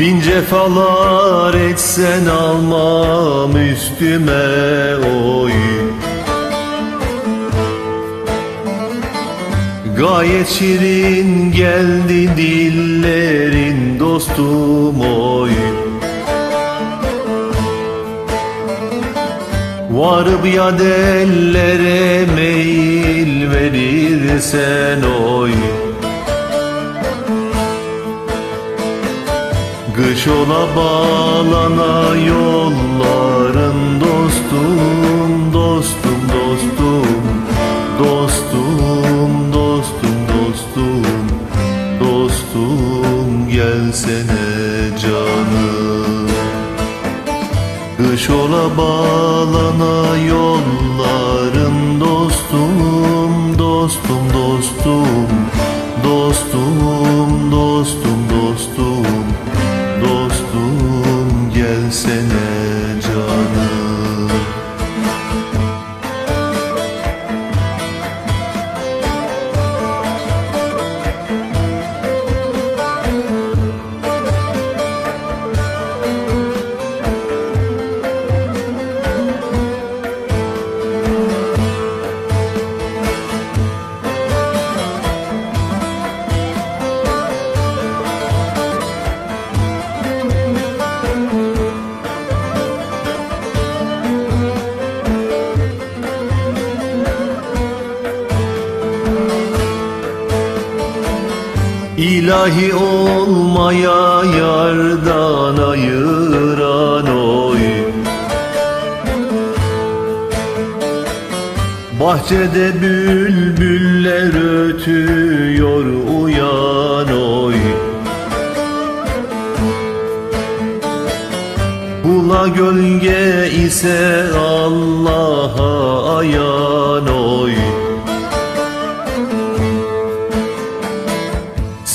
Bin cefalar etsen almam üstüme oy. Gayet şirin geldi dillerin dostum oy. Varıp ya dellere meyil verirsen oy Kış ola bağlana yolların dostum, dostum, dostum Dostum, dostum, dostum, dostum gelsene canım. Kış ola bağlana yolların dostum, gelsene İlahi olmaya yardan ayıran oy. Bahçede bülbüller ötüyor uyan oy. Kula gölge ise Allah'a ayan oy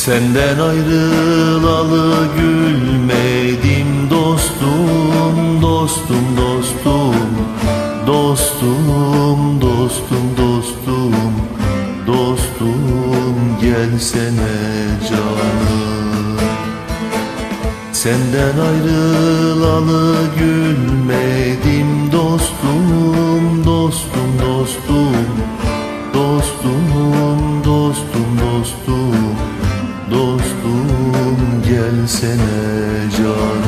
Senden ayrılalı gülmedim dostum, dostum, dostum. Dostum, dostum, dostum, dostum Gelsene canım. Senden ayrılalı gülmedim dostum, dostum, dostum. Dostum, dostum, dostum dostum gelsene can.